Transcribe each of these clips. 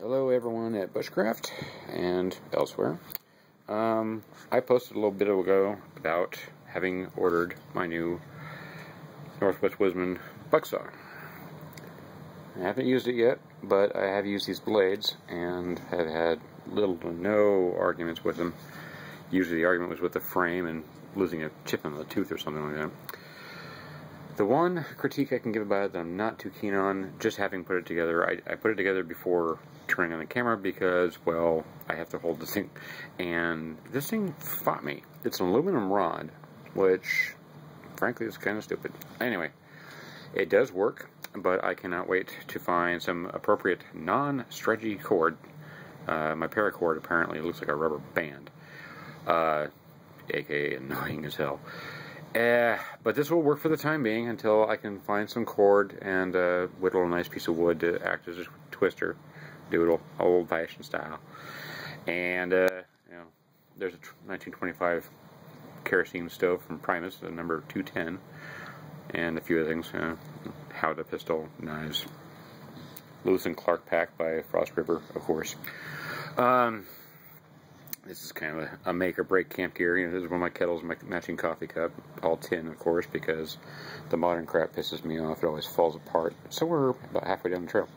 Hello everyone at Bushcraft and elsewhere. Um, I posted a little bit ago about having ordered my new Northwest Woodsman bucksaw. I haven't used it yet, but I have used these blades and have had little to no arguments with them. Usually the argument was with the frame and losing a chip in the tooth or something like that. The one critique I can give about it that I'm not too keen on, just having put it together, I, I put it together before turning on the camera because, well, I have to hold this thing. And this thing fought me. It's an aluminum rod, which, frankly, is kind of stupid. Anyway, it does work, but I cannot wait to find some appropriate non-stretchy cord. Uh, my paracord apparently looks like a rubber band, uh, aka annoying as hell. Uh, but this will work for the time being until I can find some cord and uh, whittle a nice piece of wood to act as a twister doodle, old-fashioned style. And, uh, you know, there's a 1925 kerosene stove from Primus, the number 210, and a few other things, you know, Howdah pistol, knives, Lewis and Clark pack by Frost River, of course. Um, this is kind of a, a, make or break camp gear. You know, this is one of my kettles, my matching coffee cup, all tin, of course, because the modern crap pisses me off. It always falls apart. So we're about halfway down the trail.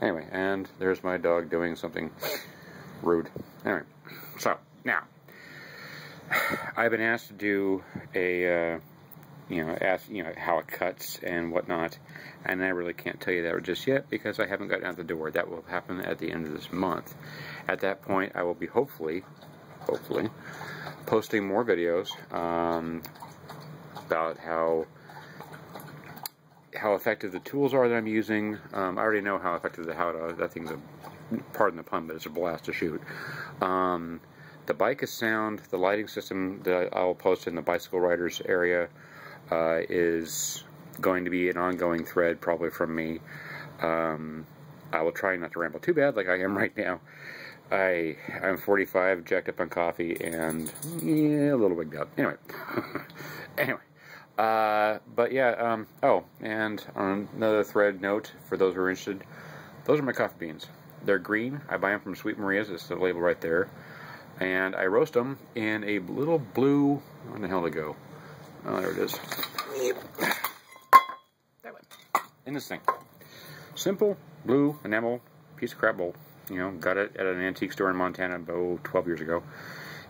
Anyway, and there's my dog doing something rude. Anyway, so now I've been asked to do a, uh, you know, ask you know how it cuts and whatnot, and I really can't tell you that just yet because I haven't gotten out the door. That will happen at the end of this month. At that point, I will be hopefully, hopefully, posting more videos um, about how how effective the tools are that I'm using. Um, I already know how effective the Howdah. That thing's a, pardon the pun, but it's a blast to shoot. Um, the bike is sound. The lighting system that I'll post in the bicycle riders area uh, is going to be an ongoing thread, probably from me. Um, I will try not to ramble too bad, like I am right now. I I'm 45, jacked up on coffee, and yeah, a little wigged out. Anyway, anyway. Uh, but yeah, um, oh, and on another thread note for those who are interested, those are my coffee beans. They're green. I buy them from Sweet Maria's. It's the label right there. And I roast them in a little blue. Where the hell they go? Oh, there it is. That one. In this thing. Simple blue enamel piece of crap bowl. You know, got it at an antique store in Montana about 12 years ago.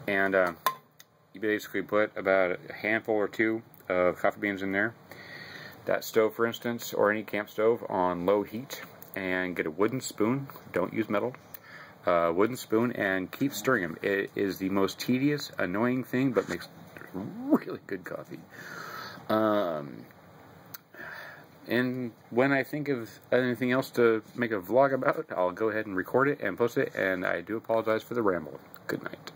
And uh, you basically put about a handful or two of coffee beans in there. That stove, for instance, or any camp stove on low heat, and get a wooden spoon. Don't use metal. Uh, wooden spoon and keep stirring them. It is the most tedious, annoying thing, but makes really good coffee. Um, and when I think of anything else to make a vlog about, I'll go ahead and record it and post it. And I do apologize for the ramble. Good night.